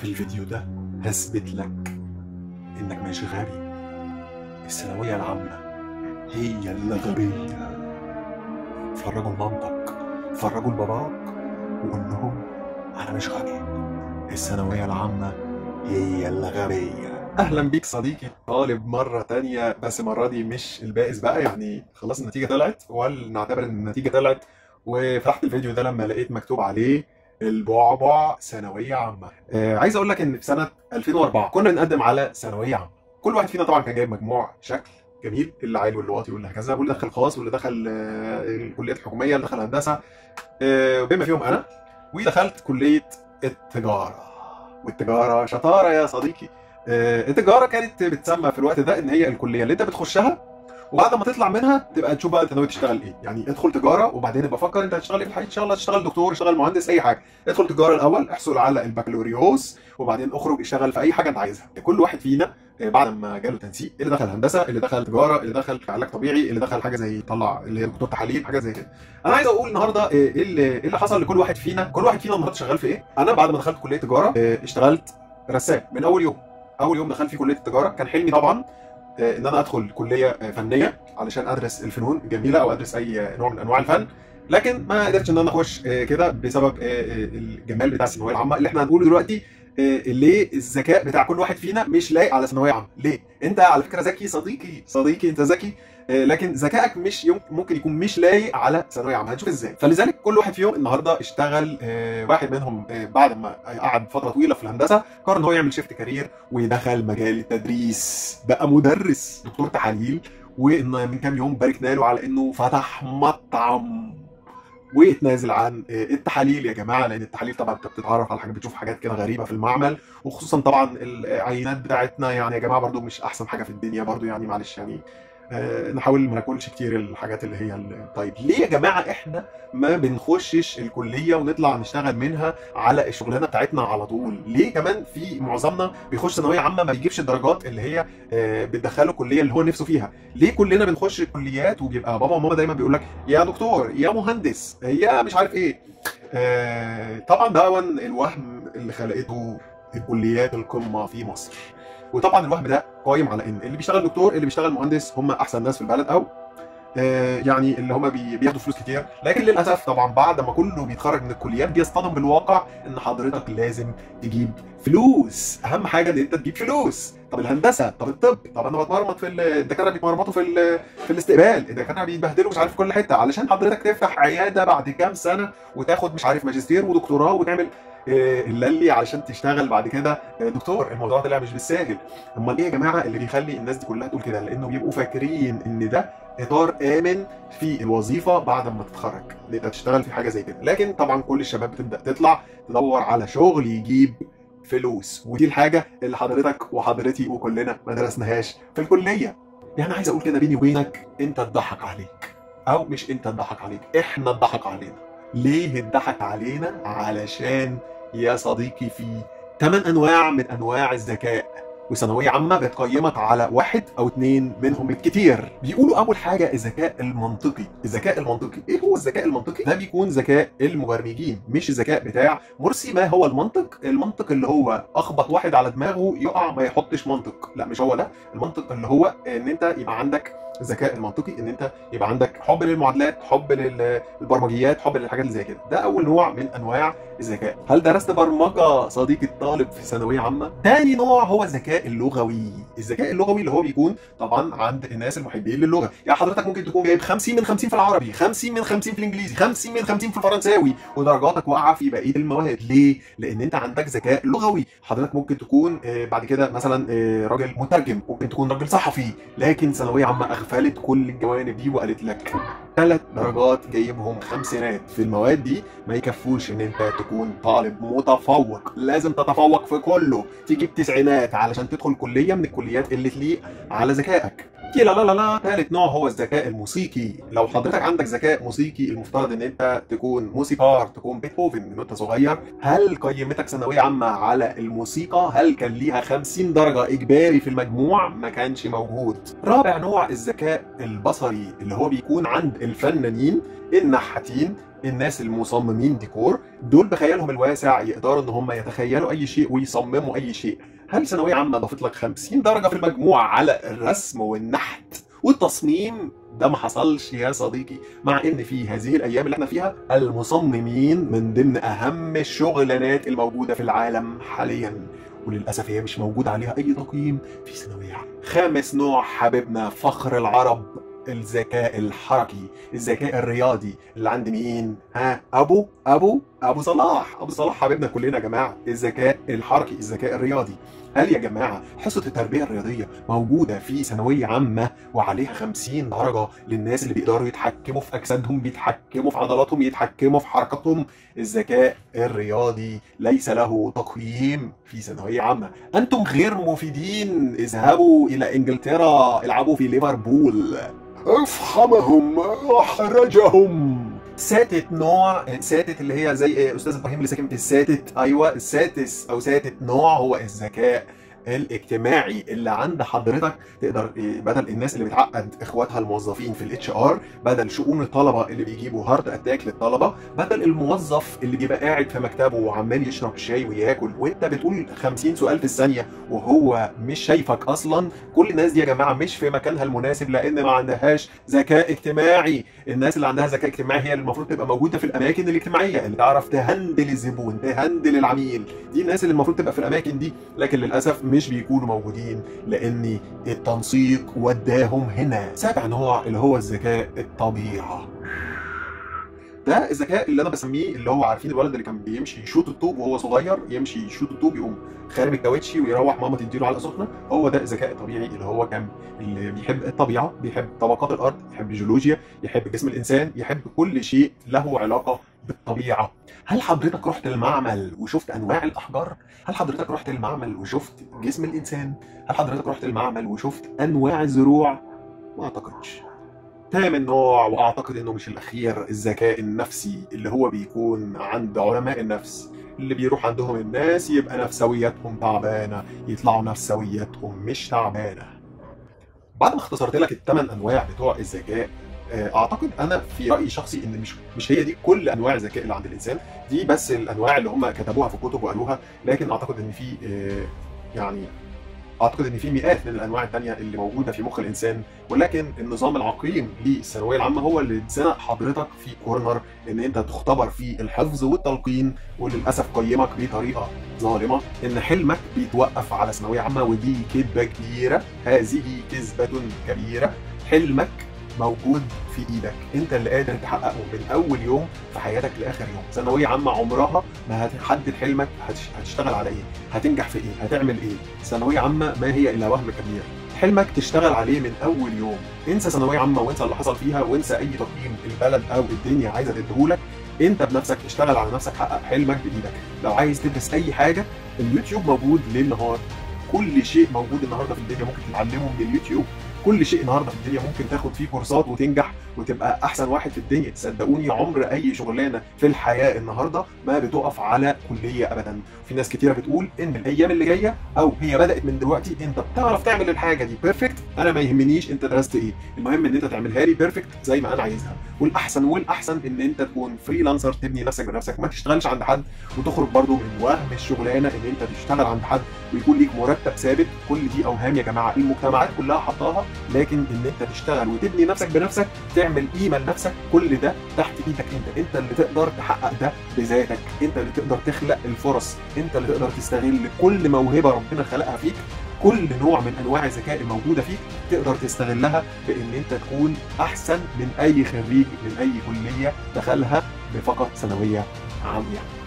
في الفيديو ده هثبت لك إنك مش غبي. الثانوية العامة هي اللي غبية فرجوا لمامتك فرجوا لباباك وقول لهم أنا مش غبي. الثانوية العامة هي اللي غبية أهلا بيك صديقي. طالب مرة تانية بس المرة دي مش البائس بقى. يعني خلاص النتيجة طلعت ولنعتبر إن النتيجة طلعت. وفتحت الفيديو ده لما لقيت مكتوب عليه البعبع ثانوية عامة. آه عايز أقول لك إن في سنة 2004 كنا بنقدم على ثانوية عامة. كل واحد فينا طبعا كان جايب مجموع شكل جميل اللي عالي واللي واطي واللي هكذا واللي دخل خاص واللي دخل آه، الكليات الحكومية اللي دخل هندسة. آه، بما فيهم أنا ودخلت كلية التجارة. والتجارة شطارة يا صديقي. آه، التجارة كانت بتسمى في الوقت ده إن هي الكلية اللي أنت بتخشها وبعد ما تطلع منها تبقى تشوف بقى انت ناوي تشتغل إيه. يعني ادخل تجارة وبعدين ابقى فكر انت هتشتغل إيه في الحقيقة ان شاء الله تشتغل دكتور تشتغل مهندس اي حاجة. ادخل تجارة الأول احصل على البكالوريوس وبعدين اخرج اشتغل في أي حاجة انت عايزها. كل واحد فينا آه، بعد ما جاله تنسيق اللي دخل هندسة اللي دخل تجارة اللي دخل علاج طبيعي اللي دخل حاجة زي طلع اللي هي دكتور تحاليل حاجة زي كده. أنا عايز أقول النهارده آه، إيه اللي إيه اللي حصل لكل واحد فينا؟ كل واحد فينا النهارده شغال في إيه؟ أنا بعد ما دخلت كلية تجارة آه، اشتغلت رسام. من أول يوم أول يوم دخلت في كلية التجارة كان حلمي طبعا إن أنا أدخل كلية آه، فنية علشان أدرس الفنون الجميله أو أدرس أي آه، نوع من أنواع الفن. لكن ما قدرتش إن أنا أخش آه، كده بسبب آه، آه، الجمال بتاع الثانوية العامة اللي إحنا هنقوله دلوقتي آه، ليه الذكاء بتاع كل واحد فينا مش لايق على ثانوية عامة. ليه؟ أنت على فكرة ذكي صديقي صديقي أنت ذكي. آه، لكن ذكائك مش ممكن يكون مش لايق على ثانوية عامة. هنشوف إزاي. فلذلك كل واحد فيهم النهارده اشتغل آه، واحد منهم آه، بعد ما قعد فترة طويلة في الهندسة قرر إن هو يعمل شيفت كارير ودخل مجال التدريس. بقى مدرس دكتور تحاليل وان من كام يوم باركنا له على إنه فتح مطعم. واتنازل عن آه، التحاليل. يا جماعة لأن التحاليل طبعا أنت بتتعرف على حاجات بتشوف حاجات كده غريبة في المعمل. وخصوصا طبعا العينات بتاعتنا يعني يا جماعة برضو مش أحسن حاجة في الدنيا برضو يعني معلش يعني. آه، نحاول ما ناكلش كتير الحاجات اللي هي طيب ليه يا جماعة إحنا ما بنخشش الكلية ونطلع نشتغل منها على الشغلانة بتاعتنا على طول؟ ليه كمان في معظمنا بيخش ثانوية عامة ما بيجيبش الدرجات اللي هي آه، بتدخله الكلية اللي هو نفسه فيها؟ ليه كلنا بنخش الكليات وبيبقى بابا وماما دايما بيقول لك يا دكتور يا مهندس يا مش عارف إيه. آه، طبعا ده الوهم اللي خلقته الكليات القمة في مصر. وطبعا الوهم ده قايم على إن اللي بيشتغل دكتور اللي بيشتغل مهندس هم أحسن ناس في البلد أو آه، يعني اللي هم بي- بياخدوا فلوس كتير. لكن للأسف طبعا بعد ما كله بيتخرج من الكليات بيصطدم بالواقع إن حضرتك لازم تجيب فلوس. أهم حاجة إن أنت تجيب فلوس. طب الهندسة؟ طب الطب؟ طب أنا بتمرمط في ال- الدكاترة بيتمرمطوا في في الاستقبال. الدكاترة بيتبهدلوا مش عارف كل حتة. علشان حضرتك تفتح عيادة بعد كام سنة وتاخد مش عارف ماجستير ودكتوراه وتعمل اللي علشان تشتغل بعد كده آه، دكتور الموضوع طلع مش بالساهل. أمال إيه يا جماعة اللي بيخلي الناس دي كلها تقول كده؟ لأنه بيبقوا فاكرين إن ده إطار آمن في الوظيفة بعد ما تتخرج إن أنت تشتغل في حاجة زي كده. لكن طبعا كل الشباب بتبدأ تطلع تدور على شغل يجيب فلوس ودي الحاجة اللي حضرتك وحضرتي وكلنا ما درسناهاش في الكلية. يعني عايز أقول كده بيني وبينك أنت اتضحك عليك أو مش أنت اتضحك عليك إحنا اتضحك علينا. ليه اتضحك علينا؟ علشان يا صديقي في ثمان أنواع من أنواع الذكاء. وثانوية عامة بتقيمك على واحد أو اتنين منهم بالكتير. بيقولوا أول حاجة الذكاء المنطقي، الذكاء المنطقي، إيه هو الذكاء المنطقي؟ ده بيكون ذكاء المبرمجين مش الذكاء بتاع مرسي. ما هو المنطق؟ المنطق اللي هو أخبط واحد على دماغه يقع ما يحطش منطق، لا مش هو ده، المنطق اللي هو إن أنت يبقى عندك الذكاء المنطقي إن أنت يبقى عندك حب للمعادلات حب للبرمجيات حب للحاجات اللي زي كده. ده أول نوع من أنواع الذكاء. هل درست برمجة صديقي الطالب في ثانوية عامة؟ تاني نوع هو الذكاء اللغوي. الذكاء اللغوي اللي هو بيكون طبعا عند الناس المحبين للغة. يعني حضرتك ممكن تكون جايب 50 من 50 في العربي 50 من 50 في الإنجليزي 50 من 50 في الفرنساوي ودرجاتك واقعة في بقية المواد. ليه؟ لأن أنت عندك ذكاء لغوي. حضرتك ممكن تكون آه، بعد كده مثلا آه، راجل مترجم ممكن تكون راجل صحفي لكن ثانوية عامة اغفلت كل الجوانب دي وقالت لك ثلاث درجات جايبهم خمسينات. في المواد دي ما يكفوش إن أنت تكون طالب متفوق. لازم تتفوق في كله. تجيب تسعينات علشان تدخل كلية من الكليات اللي تليق على ذكائك. لا لا لا لا. ثالث نوع هو الذكاء الموسيقي. لو حضرتك عندك ذكاء موسيقي المفترض إن أنت تكون موسيقار تكون بيتهوفن من وأنت صغير هل قيمتك ثانوية عامة على الموسيقى؟ هل كان ليها 50 درجة إجباري في المجموع؟ ما كانش موجود. رابع نوع الذكاء البصري اللي هو بيكون عند الفنانين النحاتين الناس المصممين ديكور. دول بخيالهم الواسع يقدروا إن هم يتخيلوا أي شيء ويصمموا أي شيء. هل ثانوية عامة ضافت لك 50 درجة في المجموع على الرسم والنحت والتصميم؟ ده ما حصلش يا صديقي مع إن في هذه الأيام اللي إحنا فيها المصممين من ضمن أهم الشغلانات الموجودة في العالم حاليا وللأسف هي مش موجود عليها أي تقييم في ثانوية عامة. خامس نوع حبيبنا فخر العرب الذكاء الحركي الذكاء الرياضي اللي عند مين؟ ها أبو؟ أبو؟ أبو صلاح أبو صلاح حبيبنا كلنا يا جماعة الذكاء الحركي الذكاء الرياضي. هل يا جماعة حصة التربية الرياضية موجودة في ثانوية عامة وعليها 50 درجة للناس اللي بيقدروا يتحكموا في أجسادهم بيتحكموا في عضلاتهم يتحكموا في حركاتهم. الذكاء الرياضي ليس له تقييم في ثانوية عامة. أنتم غير مفيدين. اذهبوا إلى إنجلترا العبوا في ليفربول. أفحمهم احرجهم ساتت نوع ساتت اللي هي زي إيه؟ أستاذ إبراهيم اللي ساكن في الساتت أيوه الساتس أو ساتت نوع هو الذكاء الاجتماعي اللي عند حضرتك تقدر إيه، بدل الناس اللي بتعقد إخواتها الموظفين في الاتش آر بدل شؤون الطلبة اللي بيجيبوا هارت أتاك للطلبة بدل الموظف اللي بيبقى قاعد في مكتبه وعمال يشرب شاي وياكل وأنت بتقول 50 سؤال في الثانية وهو مش شايفك أصلا كل الناس دي يا جماعة مش في مكانها المناسب لأن ما عندهاش ذكاء اجتماعي. الناس اللي عندها ذكاء اجتماعي هي اللي المفروض تبقى موجودة في الأماكن الاجتماعية اللي تعرف تهندل الزبون تهندل العميل. دي الناس اللي المفروض تبقى في الأماكن دي. لكن للأسف مش بيكونوا موجودين لأن التنسيق وداهم هنا. سابع نوع اللي هو الذكاء الطبيعه ده الذكاء اللي أنا بسميه اللي هو عارفين الولد اللي كان بيمشي يشوط الطوب وهو صغير يمشي يشوط الطوب يقوم خارب الكاوتشي ويروح ماما تديله علقة سخنة. هو ده الذكاء الطبيعي اللي هو كان اللي بيحب الطبيعة بيحب طبقات الأرض يحب الجيولوجيا يحب جسم الإنسان يحب كل شيء له علاقة بالطبيعة. هل حضرتك رحت المعمل وشفت أنواع الأحجار؟ هل حضرتك رحت المعمل وشفت جسم الإنسان؟ هل حضرتك رحت المعمل وشفت أنواع الزروع؟ ما أعتقدش. تامن نوع وأعتقد إنه مش الأخير الذكاء النفسي اللي هو بيكون عند علماء النفس. اللي بيروح عندهم الناس يبقى نفسوياتهم تعبانة يطلعوا نفسوياتهم مش تعبانة. بعد ما اختصرت لك الثمان أنواع بتوع الذكاء أعتقد أنا في رأيي الشخصي إن مش مش هي دي كل أنواع الذكاء اللي عند الإنسان. دي بس الأنواع اللي هم كتبوها في كتب وقالوها. لكن أعتقد إن في آه، يعني أعتقد إن في مئات من الأنواع الثانية اللي موجودة في مخ الإنسان. ولكن النظام العقيم للثانوية العامة هو اللي زنق حضرتك في كورنر إن أنت تختبر في الحفظ والتلقين وللأسف قيمك بطريقة ظالمة إن حلمك بيتوقف على ثانوية عامة ودي كذبة كبيرة. هذه كذبة كبيرة. حلمك موجود في إيدك. أنت اللي قادر تحققه من أول يوم في حياتك لآخر يوم. ثانوية عامة عمرها ما هتحدد حلمك هتش- هتشتغل على إيه هتنجح في إيه هتعمل إيه. ثانوية عامة ما هي إلا وهم كبير. حلمك تشتغل عليه من أول يوم. انسى ثانوية عامة وانسى اللي حصل فيها وانسى أي تقييم البلد أو الدنيا عايزة تديهولك. انت بنفسك اشتغل على نفسك حقق حلمك بإيدك. لو عايز تدرس أي حاجة اليوتيوب موجود ليل نهار. كل شيء موجود النهارده في الدنيا ممكن تتعلمه من اليوتيوب. كل شيء النهارده في الدنيا ممكن تاخد فيه كورسات وتنجح وتبقى أحسن واحد في الدنيا. صدقوني عمر أي شغلانة في الحياة النهارده ما بتقف على كلية ابدا. في ناس كتيرة بتقول إن الأيام اللي جاية أو هي بدأت من دلوقتي أنت بتعرف تعمل الحاجة دي. perfect أنا ما يهمنيش أنت درست إيه. المهم إن أنت تعملها لي perfect زي ما أنا عايزها. والأحسن والأحسن إن أنت تكون freelancer تبني نفسك بنفسك. ما تشتغلش عند حد وتخرج برضو من وهم الشغلانة إن أنت تشتغل عند حد ويكون ليك مرتب ثابت. كل دي أوهام يا جماعة. المجتمعات كلها حطاها لكن إن أنت تشتغل وتبني نفسك بنفسك تعمل قيمه لنفسك كل ده تحت إيدك أنت. أنت اللي تقدر تحقق ده بذاتك. أنت اللي تقدر تخلق الفرص. أنت اللي تقدر تستغل كل موهبة ربنا خلقها فيك. كل نوع من أنواع الذكاء الموجودة فيك تقدر تستغلها بإن أنت تكون أحسن من أي خريج من أي كلية دخلها بفقط ثانوية عامة.